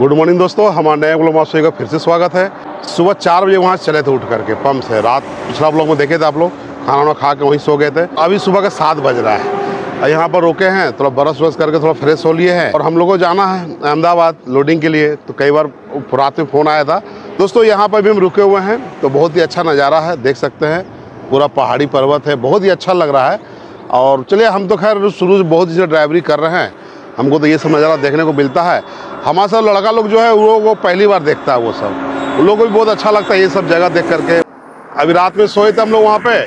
Good morning दोस्तों, हमारे नए ब्लॉग मास्टर का फिर से स्वागत है। सुबह चार बजे वहाँ चले थे उठ करके पम्प से। रात, पिछला ब्लॉग में देखे थे आप लोग, खाना वाना खा के वहीं सो गए थे। अभी सुबह का सात बज रहा है। यहाँ पर रुके हैं, थोड़ा बरस वरस करके थोड़ा फ्रेश हो लिए हैं। और हम लोग को जाना है अहमदाबाद लोडिंग के लिए तो कई बार रात में फ़ोन आया था। दोस्तों, यहाँ पर भी हम रुके हुए हैं तो बहुत ही अच्छा नज़ारा है, देख सकते हैं। पूरा पहाड़ी पर्वत है, बहुत ही अच्छा लग रहा है। और चलिए, हम तो खैर शुरू से बहुत ही ज़्यादा ड्राइवरी कर रहे हैं। हमको तो ये सब नज़ारा देखने को मिलता है। हमारे सब लड़का लोग जो है, वो वो पहली बार देखता है वो सब। उन लोगों को भी बहुत अच्छा लगता है ये सब जगह देख करके। अभी रात में सोए थे हम लोग वहाँ पे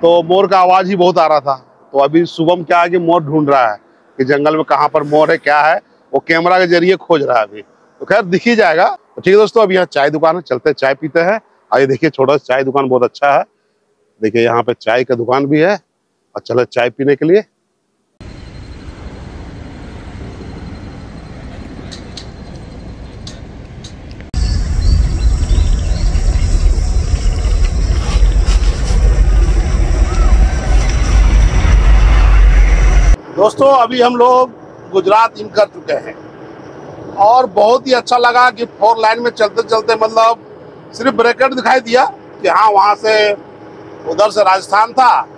तो मोर का आवाज़ ही बहुत आ रहा था। तो अभी सुबह क्या है कि मोर ढूंढ रहा है कि जंगल में कहाँ पर मोर है, क्या है, वो कैमरा के ज़रिए खोज रहा है अभी। तो खैर, दिख ही जाएगा। तो ठीक है दोस्तों अभी यहाँ चाय दुकान है, चलते चाय पीते हैं। आइए देखिए, छोटा सा चाय दुकान बहुत अच्छा है। देखिए, यहाँ पे चाय का दुकान भी है। और चलो चाय पीने के लिए। दोस्तों, अभी हम लोग गुजरात इन कर चुके हैं। और बहुत ही अच्छा लगा कि फोर लाइन में चलते चलते मतलब सिर्फ़ ब्रेकेट दिखाई दिया कि हाँ वहाँ से उधर से राजस्थान था,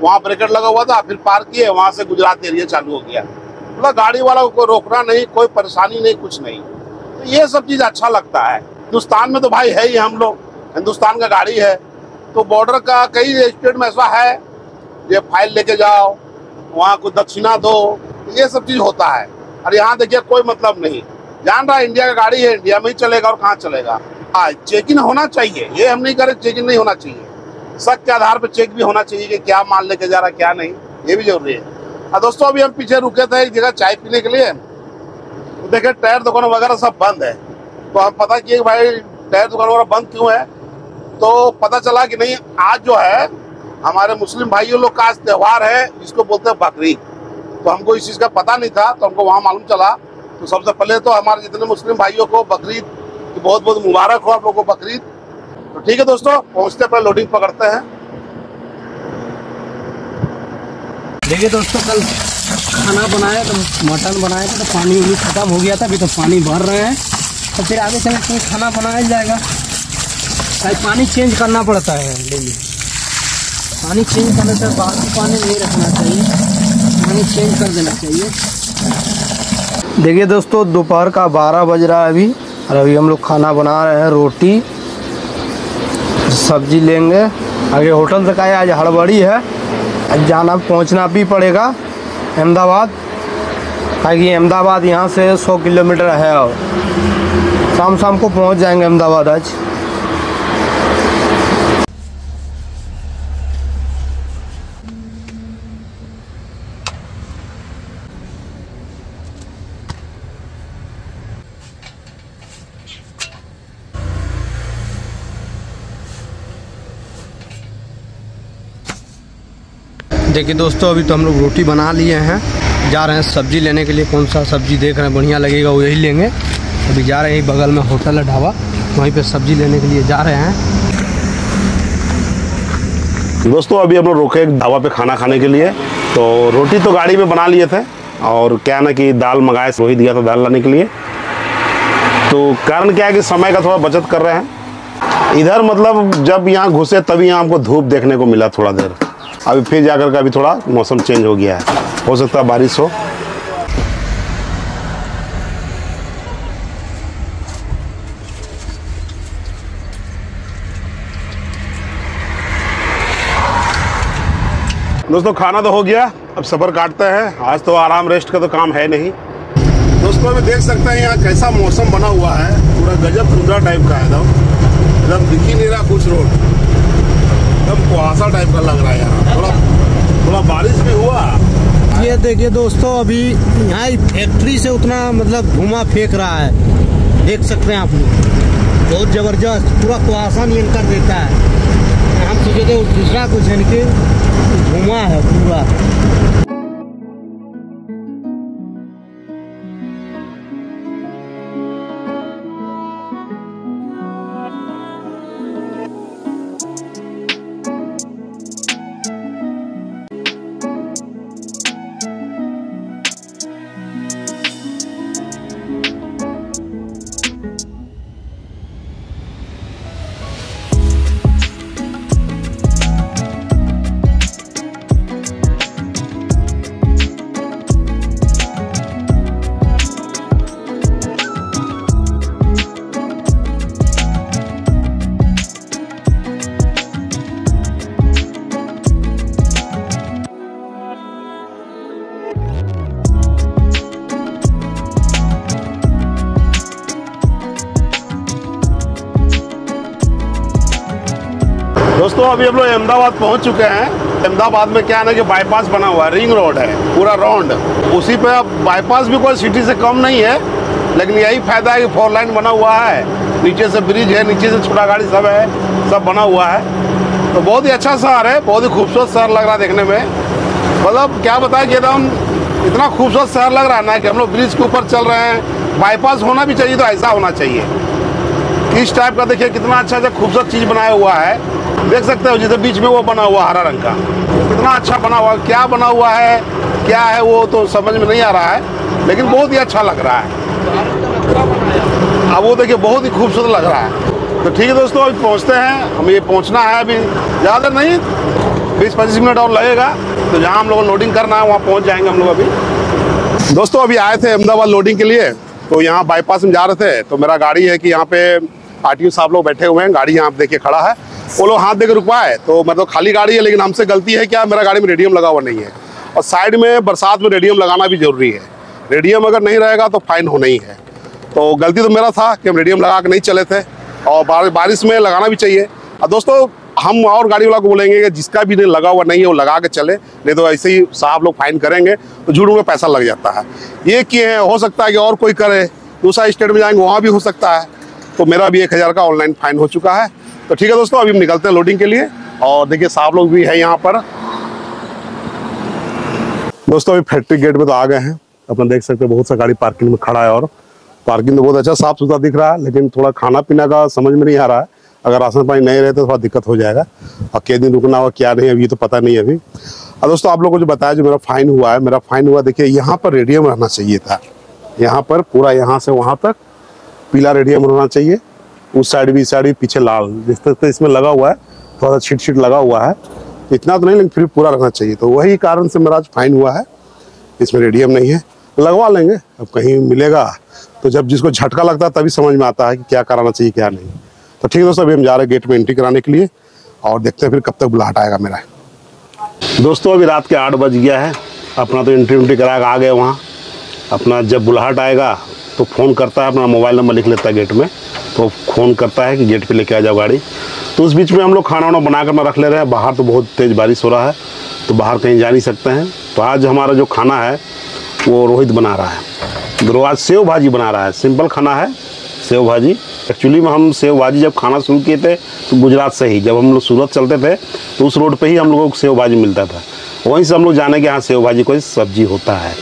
वहाँ ब्रेकेट लगा हुआ था, फिर पार किए, वहाँ से गुजरात एरिया चालू हो गया। मतलब गाड़ी वाला को कोई रोकना नहीं, कोई परेशानी नहीं, कुछ नहीं। तो ये सब चीज़ अच्छा लगता है। हिंदुस्तान में तो भाई है ही हम लोग। हिंदुस्तान का गाड़ी है। तो बॉर्डर का कई स्टेट में ऐसा है, ये फ़ाइल लेके जाओ वहाँ को दक्षिणा दो तो ये सब चीज़ होता है। और यहाँ देखिए, कोई मतलब नहीं। जान रहा इंडिया का गाड़ी है, इंडिया में ही चलेगा और कहाँ चलेगा। हाँ चेक इन होना चाहिए। ये हम नहीं करें चेक इन नहीं होना चाहिए। शक के आधार पर चेक भी होना चाहिए कि क्या माल लेके जा रहा क्या नहीं। ये भी ज़रूरी है। और दोस्तों, अभी हम पीछे रुके थे एक जगह चाय पीने के लिए। तो देखे टायर दुकान वगैरह सब बंद है। तो हम पता किए भाई, टायर दुकान वगैरह बंद क्यों है? तो पता चला कि नहीं, आज जो है हमारे मुस्लिम भाइयों लोग का आज त्यौहार है, जिसको बोलते हैं बकरीद तो हमको इस चीज़ का पता नहीं था तो हमको वहाँ मालूम चला। तो सबसे पहले तो हमारे जितने मुस्लिम भाइयों को बकरीद की बहुत बहुत मुबारक हो आप लोगों को बकरीद तो ठीक है दोस्तों, पहुँचते पर लोडिंग पकड़ते हैं। देखिए दोस्तों, कल खाना बनाया तो मटन बनाया था तो पानी उनी ख़त्म हो गया था, अभी तो पानी भर रहे हैं। तो फिर आगे चल खाना बनाया जाएगा। पानी चेंज करना पड़ता है, डेली। पानी चेंज करने से बाकी पानी नहीं रखना चाहिए। पानी चेंज कर देना चाहिए। देखिए दोस्तों, दोपहर का बारह बज रहा है अभी, और अभी हम लोग खाना बना रहे हैं, रोटी, सब्ज़ी लेंगे। आगे होटल तक आए, आज हड़बड़ी है जाना, पहुँचना भी पड़ेगा, अहमदाबाद। ताकि अहमदाबाद यहाँ से 100 किलोमीटर है, और शाम शाम को पहुँच जाएँगे अहमदाबाद आज। देखिए दोस्तों, अभी तो हम लोग रोटी बना लिए हैं। जा रहे हैं सब्ज़ी लेने के लिए। कौन सा सब्ज़ी देख रहे हैं, बढ़िया लगेगा, वो यही लेंगे। अभी जा रहे हैं बगल में होटल है ढाबा। वहीं पे सब्ज़ी लेने के लिए जा रहे हैं। दोस्तों, अभी हम लोग रुके ढाबा पे खाना खाने के लिए। तो रोटी तो गाड़ी में बना लिए थे, और क्या ना कि दाल मंगाए वही दिया था दाल लाने के लिए। तो कारण क्या है कि समय का थोड़ा बचत कर रहे हैं। इधर मतलब जब यहाँ घुसे, तभी यहाँ हमको धूप देखने को मिला थोड़ा देर। अभी फिर जाकर के अभी थोड़ा मौसम चेंज हो गया है। हो सकता है बारिश हो। दोस्तों, खाना तो हो गया। अब सफ़र काटते हैं। आज तो आराम रेस्ट का तो काम है नहीं। दोस्तों, अभी देख सकते हैं यहाँ कैसा मौसम बना हुआ है। पूरा गजब ठंडा टाइप का है एकदम। एकदम दिख ही नहीं रहा कुछ रोड एकदम कुहासा टाइप का लग रहा है यहाँ। थोड़ा बारिश भी हुआ। ये देखिए दोस्तों, अभी यहाँ फैक्ट्री से उतना मतलब धुआँ फेंक रहा है। देख सकते हैं आप लोग। बहुत ज़बरदस्त, पूरा कुहासा नहीं कर देता है। हम सोचे थे दूसरा कुछ इनके कि धुआँ है पूरा। दोस्तों अभी हम लोग अहमदाबाद पहुँच चुके हैं। अहमदाबाद में क्या है ना कि बाईपास बना हुआ है रिंग रोड है, पूरा राउंड उसी पे अब बाईपास भी कोई सिटी से कम नहीं है, लेकिन यही फ़ायदा है कि फोर लाइन बना हुआ है। नीचे से ब्रिज है, नीचे से छोटा गाड़ी सब है, सब बना हुआ है। तो बहुत ही अच्छा शहर है, बहुत ही खूबसूरत शहर लग रहा है देखने में। मतलब क्या बताया कि एकदम इतना खूबसूरत शहर लग रहा है ना कि हम लोग ब्रिज के ऊपर चल रहे हैं। बाईपास होना भी चाहिए तो ऐसा होना चाहिए। किस टाइप का देखिए, कितना अच्छा अच्छा खूबसूरत चीज़ बनाया हुआ है। देख सकते हो जैसे बीच में वो बना हुआ हरा रंग का। कितना अच्छा बना हुआ, क्या बना हुआ है, क्या है वो तो समझ में नहीं आ रहा है, लेकिन बहुत ही अच्छा लग रहा है। अब वो देखिए बहुत ही खूबसूरत लग रहा है। तो ठीक है दोस्तों, अभी पहुँचते हैं। हमें ये पहुँचना है अभी। ज़्यादा नहीं बीस पच्चीस मिनट और लगेगा। तो जहाँ हम लोग लोडिंग करना है, वहाँ पहुँच जाएँगे हम लोग अभी। दोस्तों, अभी आए थे अहमदाबाद लोडिंग के लिए। तो यहाँ बाईपास में जा रहे थे। तो मेरा गाड़ी है कि यहाँ पे आर साहब लोग बैठे हुए हैं, गाड़ी यहाँ देखिए खड़ा है। वो लोग हाथ देकर रुकवाए तो मतलब खाली गाड़ी है, लेकिन हमसे गलती है क्या, मेरा गाड़ी में रेडियम लगा हुआ नहीं है। और साइड में बरसात में रेडियम लगाना भी ज़रूरी है। रेडियम अगर नहीं रहेगा तो फाइन होना ही है। तो गलती तो मेरा था कि हम रेडियम लगा के नहीं चले थे, और बारिश में लगाना भी चाहिए। और दोस्तों, हम और गाड़ी वाला को बोलेंगे कि जिसका भी नहीं लगा हुआ नहीं है, वो लगा के चले, नहीं तो ऐसे ही साहब लोग फाइन करेंगे तो झूठ में पैसा लग जाता है। ये किए हैं, हो सकता है कि और कोई करे, दूसरा स्टेट में जाएँगे, वहाँ भी हो सकता है। तो मेरा भी एक हज़ार का ऑनलाइन फाइन हो चुका है। तो ठीक है दोस्तों, अभी हम निकलते हैं लोडिंग के लिए। और देखिए, साहब लोग भी है यहाँ पर। दोस्तों, अभी फैक्ट्री गेट में तो आ गए हैं। अपना देख सकते हैं, बहुत सा गाड़ी पार्किंग में खड़ा है और पार्किंग तो बहुत अच्छा साफ़ सुथरा दिख रहा है, लेकिन थोड़ा खाना पीना का समझ में नहीं आ रहा है। अगर राशन पानी नहीं रहे तो थोड़ा दिक्कत हो जाएगा। और कितने दिन रुकना होगा क्या नहीं, अभी तो पता नहीं अभी। और दोस्तों, आप लोगों को जो बताया, जो मेरा फाइन हुआ है, मेरा फाइन हुआ, देखिए, यहाँ पर रेडियम रहना चाहिए था। यहाँ पर, पूरा यहाँ से वहाँ तक पीला रेडियम होना चाहिए। उस साइड भी, इस साइड भी, पीछे लाल। जिस तरह से इसमें लगा हुआ है, थोड़ा सा छिट छिट लगा हुआ है। इतना तो नहीं, लेकिन फिर पूरा रखना चाहिए। तो वही कारण से मेरा आज फाइन हुआ है। इसमें रेडियम नहीं है। लगवा लेंगे, अब कहीं मिलेगा। तो जब जिसको झटका लगता है, तभी समझ में आता है कि क्या कराना चाहिए, क्या नहीं। तो ठीक है दोस्तों, अभी हम जा रहे हैं गेट में एंट्री कराने के लिए। और देखते हैं फिर कब तक बुलाहट आएगा मेरा। दोस्तों, अभी रात के आठ बज गया है। अपना तो एंट्री उंट्री करा आ गए वहाँ। अपना जब बुलाहट आएगा तो फ़ोन करता है, अपना मोबाइल नंबर लिख लेता है गेट में तो फ़ोन करता है कि गेट पे लेके आ जाओ गाड़ी। तो उस बीच में हम लोग खाना वाना बना कर रख ले रहे हैं। बाहर तो बहुत तेज़ बारिश हो रहा है तो बाहर कहीं जा नहीं सकते हैं। तो आज हमारा जो खाना है, वो रोहित बना रहा है। तो आज सेव भाजी बना रहा है। सिंपल खाना है, सेव भाजी। एक्चुअली में हम सेव भाजी जब खाना शुरू किए थे तो गुजरात से ही, जब हम लोग सूरत चलते थे तो उस रोड पे ही हम लोगों को सेव भाजी मिलता था। वहीं से हम लोग जाने के यहाँ सेव भाजी कोई सब्ज़ी होता है।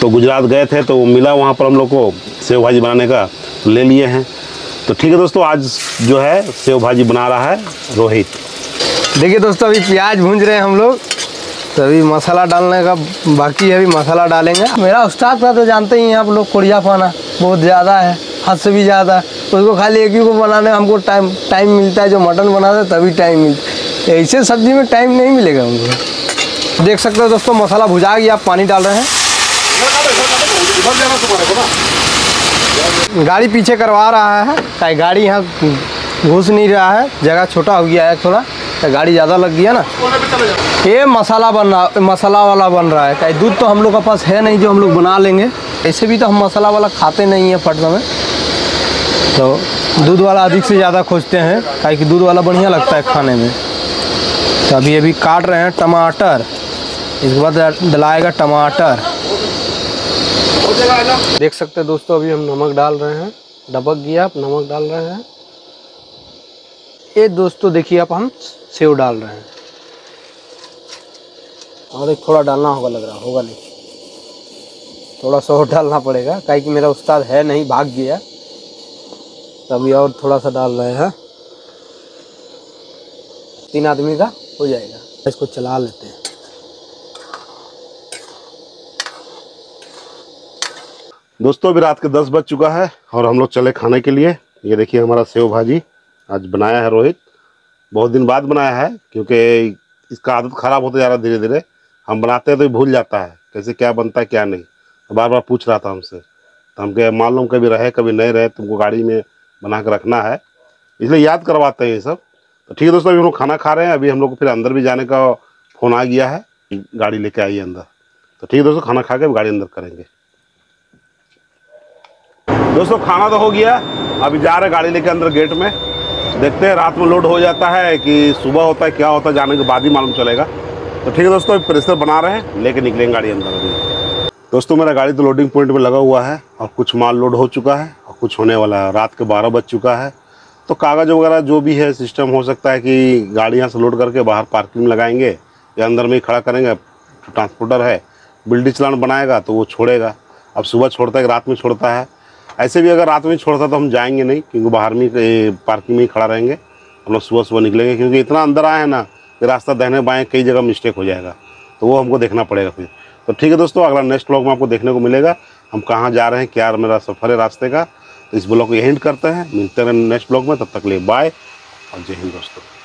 तो गुजरात गए थे तो मिला वहाँ पर हम लोग को सेव भाजी बनाने का तो ले लिए हैं। तो ठीक है दोस्तों, आज जो है सेव भाजी बना रहा है रोहित। देखिए दोस्तों, अभी प्याज भूंज रहे हैं हम लोग तो अभी मसाला डालने का बाकी है, अभी मसाला डालेंगे। मेरा उस्ताद का तो जानते ही हैं आप लोग, कोड़िया पाना बहुत ज़्यादा है हद से भी ज़्यादा उसको खाली एक ही को बनाने में हमको टाइम टाइम मिलता है, जो मटन बनाते हैं, तभी टाइम मिलता है ऐसे सब्ज़ी में टाइम नहीं मिलेगा हमको। देख सकते हो दोस्तों, मसाला भुजा गया, पानी डाल रहे हैं। गाड़ी पीछे करवा रहा है ताकि गाड़ी यहाँ घुस नहीं रहा है, जगह छोटा हो गया है थोड़ा तो गाड़ी ज़्यादा लग गया ना। ये मसाला बन रहा, मसाला वाला बन रहा है ताकि दूध तो हम लोग के पास है नहीं जो हम लोग बना लेंगे। ऐसे भी तो हम मसाला वाला खाते नहीं हैं पटना में। तो दूध वाला अधिक से ज़्यादा खोजते हैं, ताकि दूध वाला बढ़िया लगता है खाने में। तो अभी अभी काट रहे हैं टमाटर, इसके बाद डलाएगा टमाटर। देख सकते हैं दोस्तों, अभी हम नमक डाल रहे हैं। डबक गया, आप नमक डाल रहे हैं। ये दोस्तों, देखिए आप, हम सेव डाल रहे हैं। और एक थोड़ा डालना होगा, लग रहा होगा नहीं। थोड़ा सा और डालना पड़ेगा, काहे कि मेरा उस्ताद है नहीं, भाग गया। तभी और थोड़ा सा डाल रहे हैं। तीन आदमी का हो जाएगा। इसको चला लेते हैं। दोस्तों, अभी रात के दस बज चुका है और हम लोग चले खाने के लिए। ये देखिए हमारा सेव भाजी आज बनाया है रोहित। बहुत दिन बाद बनाया है, क्योंकि इसका आदत ख़राब होता जा रहा है धीरे धीरे हम बनाते हैं तो भूल जाता है, कैसे क्या बनता है, क्या नहीं। बार बार पूछ रहा था हमसे। तो हम कहे मालूम कभी रहे, कभी नहीं रहे, तुमको गाड़ी में बना कर रखना है। इसलिए याद करवाते हैं ये सब। तो ठीक है दोस्तों, अभी हम लोग खाना खा रहे हैं। अभी हम लोग को फिर अंदर भी जाने का फ़ोन आ गया है गाड़ी लेके आइए अंदर। तो ठीक है दोस्तों, खाना खा के गाड़ी अंदर करेंगे। दोस्तों, खाना तो हो गया। अभी जा रहे गाड़ी लेके अंदर गेट में। देखते हैं, रात में लोड हो जाता है कि सुबह होता है, क्या होता है, जाने के बाद ही मालूम चलेगा। तो ठीक है दोस्तों अभी प्रेशर बना रहे हैं, लेके निकलेंगे गाड़ी अंदर अभी। दोस्तों, मेरा गाड़ी तो लोडिंग पॉइंट पे लगा हुआ है, और कुछ माल लोड हो चुका है, और कुछ होने वाला है। रात के बारह बज चुका है। तो कागज़ वगैरह जो भी है सिस्टम हो सकता है कि गाड़ी यहाँ से लोड करके बाहर पार्किंग में लगाएँगे, या अंदर में ही खड़ा करेंगे। ट्रांसपोर्टर है बिल्डिंग चलान बनाएगा तो वो छोड़ेगा। अब सुबह छोड़ता है रात में छोड़ता है। ऐसे भी अगर रात में छोड़ता तो हम जाएँगे नहीं, क्योंकि बाहर में पार्किंग में ही खड़ा रहेंगे। हम लोग सुबह सुबह निकलेंगे, क्योंकि इतना अंदर आए हैं ना कि रास्ता दहने बाएँ कई जगह मिस्टेक हो जाएगा। तो वो हमको देखना पड़ेगा फिर। तो ठीक है दोस्तों, अगला नेक्स्ट ब्लॉग में आपको देखने को मिलेगा। हम कहाँ जा रहे हैं, क्या मेरा सफ़र है रास्ते का। तो इस ब्लॉग को यही करते हैं। मिलते हैं नेक्स्ट ब्लॉग में, तब तक लिए बाय और जय हिंद दोस्तों।